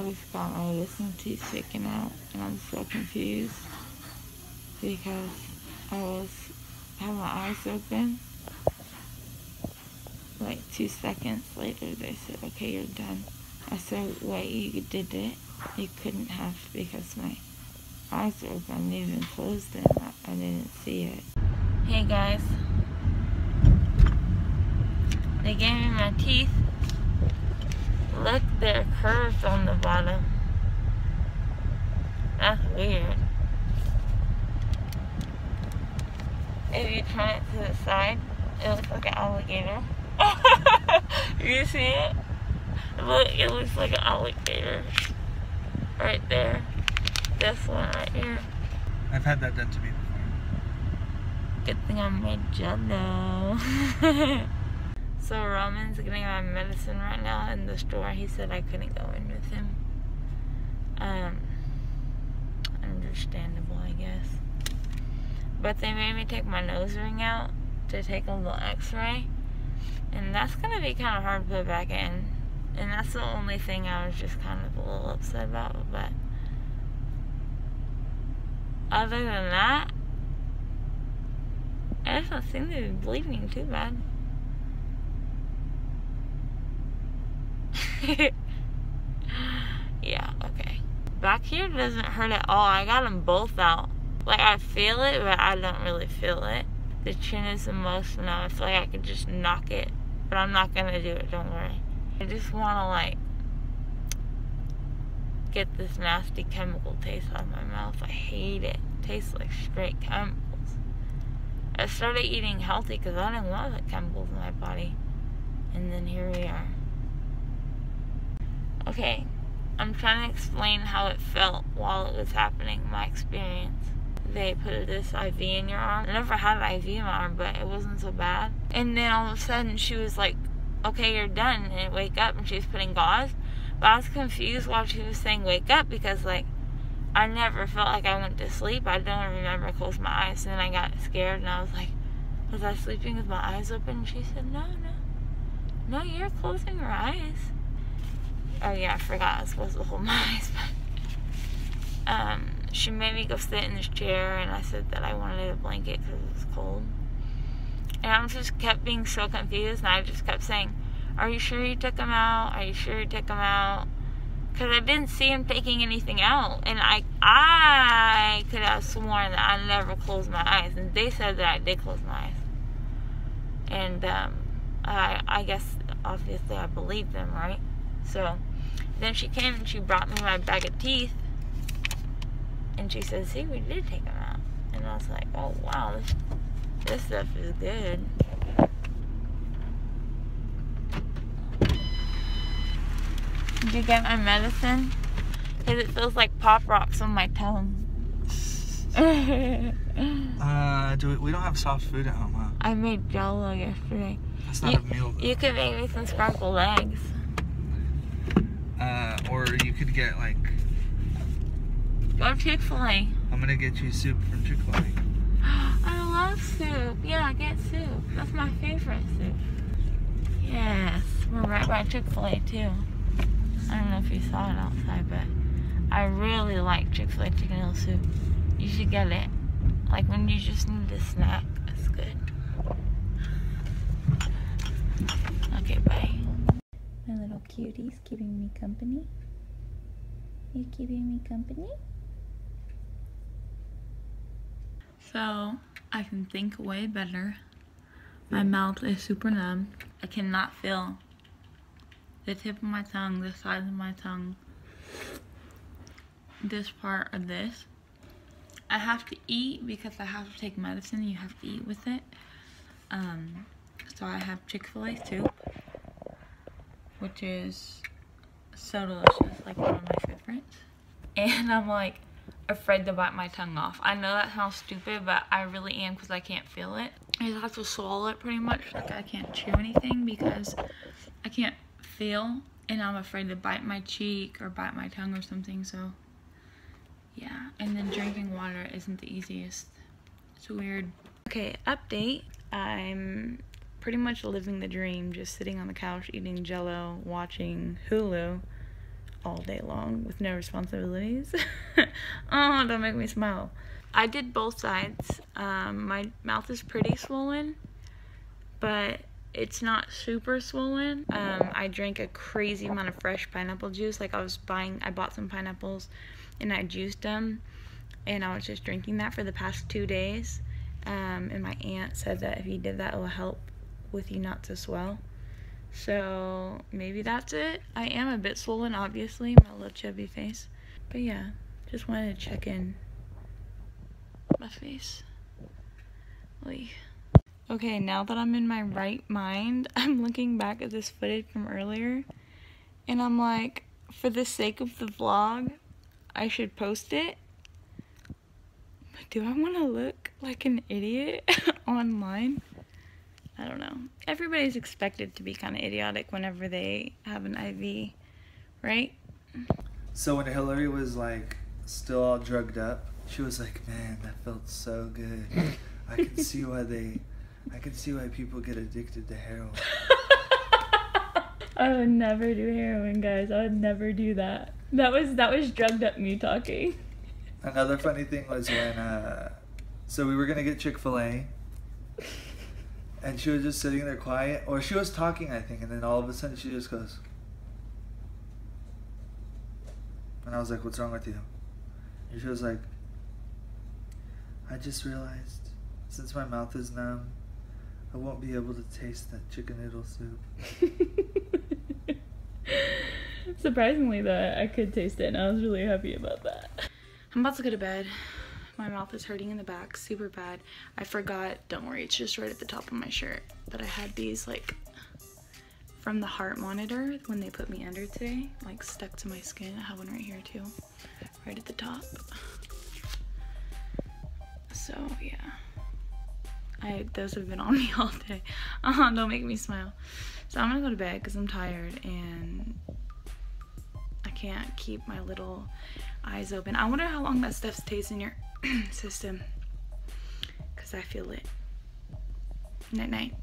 Oh, I just got my wisdom teeth taken out and I'm so confused because I was had my eyes open. Like two seconds later they said, okay, you're done. I said, wait, you did it? You couldn't have because my eyes were open. I didn't even close them. I, I didn't see it. Hey guys. They gave me my teeth. Look, they're curved on the bottom. That's weird. If you turn it to the side, it looks like an alligator. you see it? Look, it looks like an alligator. Right there. This one right here. I've had that done to me before. Good thing I made jello. so Roman's getting my medicine right now in the store. He said I couldn't go in with him. Um, understandable, I guess. But they made me take my nose ring out to take a little x-ray. And that's going to be kind of hard to put back in. And that's the only thing I was just kind of a little upset about. But other than that, it doesn't seem to be bleeding too bad. yeah, okay. Back here doesn't hurt at all. I got them both out. Like, I feel it, but I don't really feel it. The chin is the most now. I feel like I could just knock it. But I'm not gonna do it, don't worry. I just wanna, like, get this nasty chemical taste out of my mouth. I hate it. it tastes like straight chemicals. I started eating healthy because I didn't want the chemicals in my body. And then here we are. Okay, I'm trying to explain how it felt while it was happening, my experience. They put this IV in your arm. I never had an IV in my arm, but it wasn't so bad. And then all of a sudden she was like, okay, you're done. And wake up and she was putting gauze. But I was confused while she was saying wake up because like I never felt like I went to sleep. I don't remember closing my eyes. And then I got scared and I was like, was I sleeping with my eyes open? And she said, no, no. No, you're closing your eyes. Oh yeah, I forgot I was supposed to hold my eyes. But, um, she made me go sit in this chair and I said that I wanted a blanket because it was cold. And I just kept being so confused and I just kept saying, are you sure you took him out? Are you sure you took him out? Because I didn't see him taking anything out. And I I could have sworn that I never closed my eyes. And they said that I did close my eyes. And um, I, I guess, obviously, I believed them, right? So then she came and she brought me my bag of teeth. And she said, see, we did take them out. And I was like, oh, wow, this, this stuff is good. Did you get my medicine? Because it feels like pop rocks on my tongue. uh, do we, we don't have soft food at home, huh? I made jello yesterday. That's not you, a meal. Though. You could make me some scrambled eggs. Or you could get like. Go Chick Fil A. I'm gonna get you soup from Chick Fil A. I love soup. Yeah, I get soup. That's my favorite soup. Yes, we're right by Chick Fil A too. I don't know if you saw it outside, but I really like Chick Fil A chicken noodle soup. You should get it. Like when you just need a snack, it's good. Okay, bye. My little cutie's keeping me company. You keeping me company? So, I can think way better. My mouth is super numb. I cannot feel the tip of my tongue, the sides of my tongue, this part of this. I have to eat because I have to take medicine. You have to eat with it. Um, so I have Chick-fil-A soup, which is so delicious, like one of my favorites. And I'm like afraid to bite my tongue off. I know that sounds stupid, but I really am because I can't feel it. I just have to swallow it pretty much. Like I can't chew anything because I can't feel and I'm afraid to bite my cheek or bite my tongue or something. So yeah, and then drinking water isn't the easiest. It's weird. Okay, update. I'm pretty much living the dream, just sitting on the couch eating jello, watching Hulu all day long with no responsibilities. oh, don't make me smile. I did both sides. Um, my mouth is pretty swollen, but it's not super swollen. Um, I drank a crazy amount of fresh pineapple juice. Like I was buying, I bought some pineapples and I juiced them and I was just drinking that for the past two days. Um, and my aunt said that if you did that, it will help with you not to swell. So maybe that's it. I am a bit swollen, obviously, my little chubby face. But yeah, just wanted to check in my face. Like, okay, now that I'm in my right mind, I'm looking back at this footage from earlier, and I'm like, for the sake of the vlog, I should post it. But do I want to look like an idiot online? I don't know. Everybody's expected to be kind of idiotic whenever they have an IV, right? So when Hillary was like still all drugged up, she was like, "Man, that felt so good. I can see why they, I can see why people get addicted to heroin." I would never do heroin, guys. I would never do that. That was that was drugged up me talking. Another funny thing was when, uh, so we were gonna get Chick Fil A, and she was just sitting there quiet, or she was talking, I think, and then all of a sudden she just goes, and I was like, "What's wrong with you?" And she was like, "I just realized, since my mouth is numb, I won't be able to taste that chicken noodle soup." Surprisingly, though, I could taste it, and I was really happy about that. I'm about to go to bed. My mouth is hurting in the back, super bad. I forgot, don't worry, it's just right at the top of my shirt, that I had these, like, from the heart monitor when they put me under today, like, stuck to my skin. I have one right here, too, right at the top. So, yeah. I, those have been on me all day. Uh, -huh, don't make me smile. So I'm gonna go to bed because I'm tired and I can't keep my little eyes open. I wonder how long that stuff stays in your system because I feel it. Night night.